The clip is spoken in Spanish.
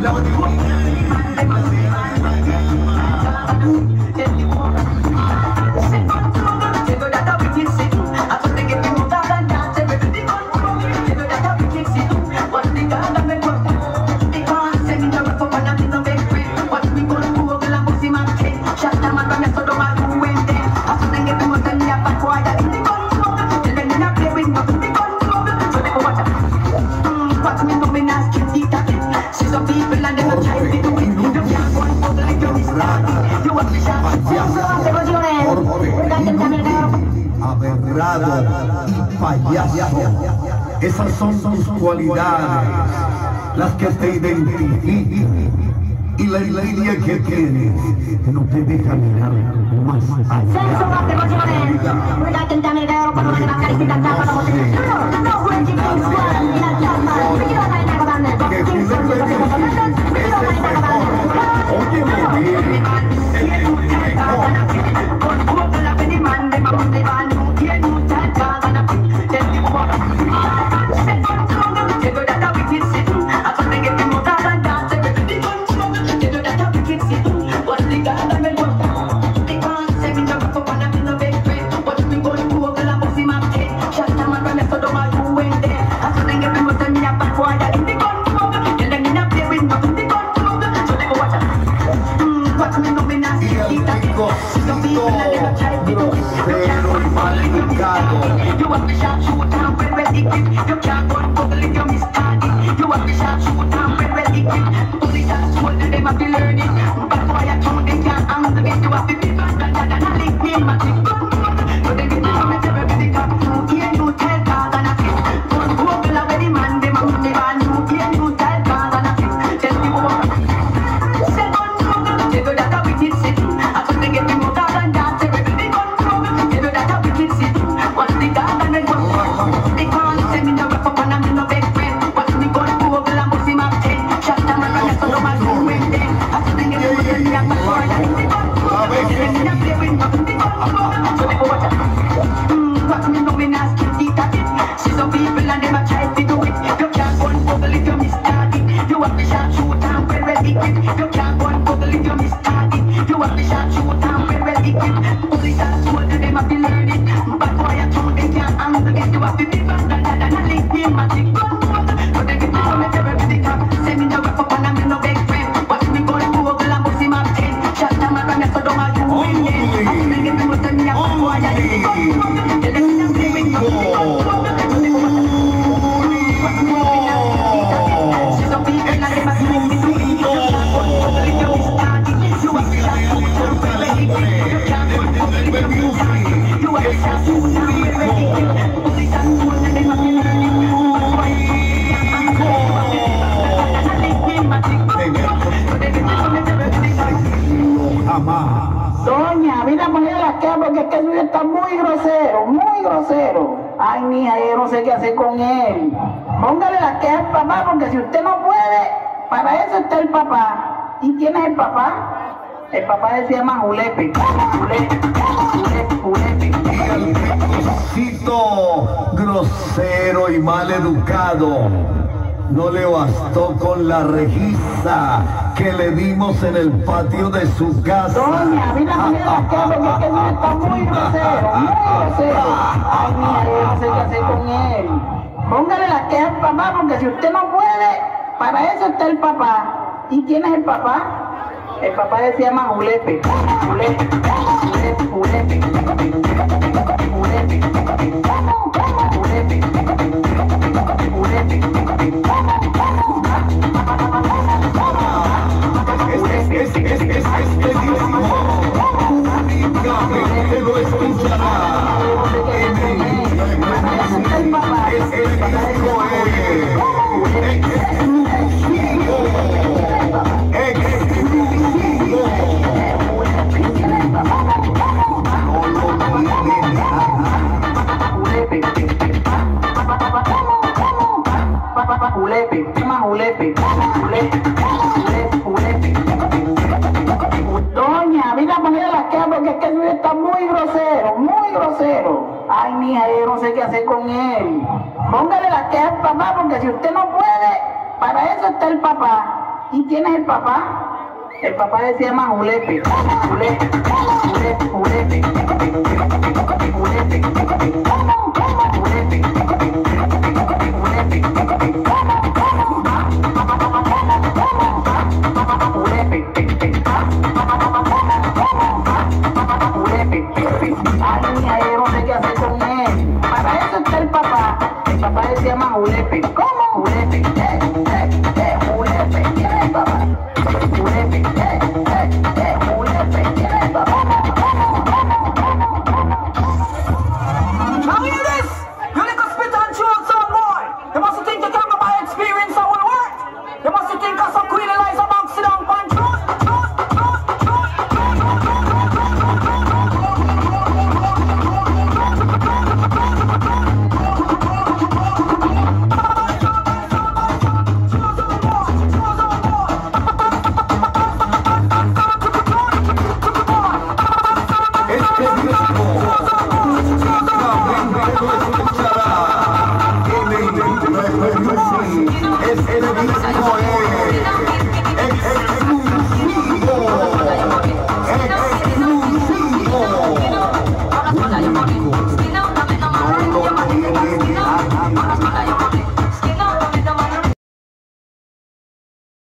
Love you. Aberrado y payaso. Esas son tus cualidades, las que te identifican. Y la línea que tienes no te deja mirar más allá. maligado You. want the shot, shoot won't you misguided You want shoot they learning But boy, I told they can't You have to be that Brasil. La que porque es suyo está muy grosero, muy grosero. Ay, mija, yo no sé qué hacer con él. Póngale la queja al papá, porque si usted no puede, para eso está el papá. ¿Y quién es el papá? El papá se llama Julepe. Julepe, Julepe, Julepe. Grosero y mal educado. No le bastó con la regiza que le dimos en el patio de su casa. Doña, mira poner la queja porque es que el suyo está muy grosero, muy grosero. Ay, mija, yo no sé qué hacer con él. Póngale la queja al papá, porque si usted no puede, para eso está el papá. ¿Y quién es el papá? El papá se llama Julepe. Julepe, Julepe, Julepe, Ay, mija, yo no sé qué hacer con él. Póngale la queja al papá porque si usted no puede, para eso está el papá. ¿Y quién es el papá? El papá decía más julepe, julepe, julepe.